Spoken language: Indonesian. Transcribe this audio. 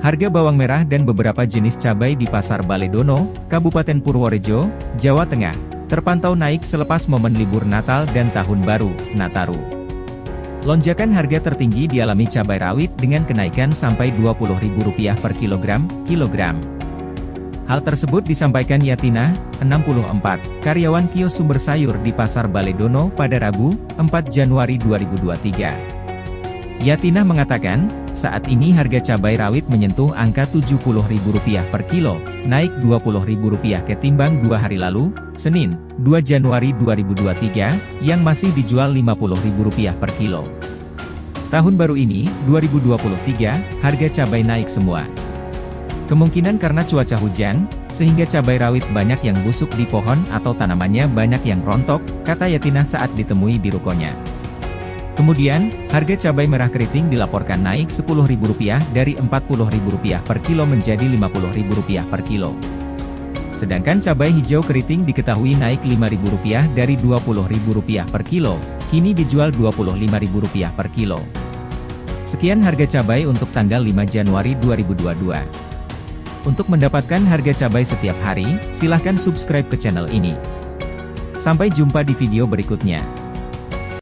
Harga bawang merah dan beberapa jenis cabai di Pasar Baledono, Kabupaten Purworejo, Jawa Tengah, terpantau naik selepas momen libur Natal dan Tahun Baru, Nataru. Lonjakan harga tertinggi dialami cabai rawit dengan kenaikan sampai Rp20.000 per kilogram, kilogram. Hal tersebut disampaikan Yatina, 64, karyawan kios sumber sayur di Pasar Baledono pada Rabu, 4 Januari 2023. Yatina mengatakan, saat ini harga cabai rawit menyentuh angka Rp70.000 per kilo, naik Rp20.000 ketimbang dua hari lalu, Senin, 2 Januari 2023, yang masih dijual Rp50.000 per kilo. Tahun baru ini, 2023, harga cabai naik semua. Kemungkinan karena cuaca hujan, sehingga cabai rawit banyak yang busuk di pohon atau tanamannya banyak yang rontok, kata Yatina saat ditemui di rukonya. Kemudian, harga cabai merah keriting dilaporkan naik Rp10.000 dari Rp40.000 per kilo menjadi Rp50.000 per kilo. Sedangkan cabai hijau keriting diketahui naik Rp5.000 dari Rp20.000 per kilo, kini dijual Rp25.000 per kilo. Sekian harga cabai untuk tanggal 5 Januari 2022. Untuk mendapatkan harga cabai setiap hari, silahkan subscribe ke channel ini. Sampai jumpa di video berikutnya.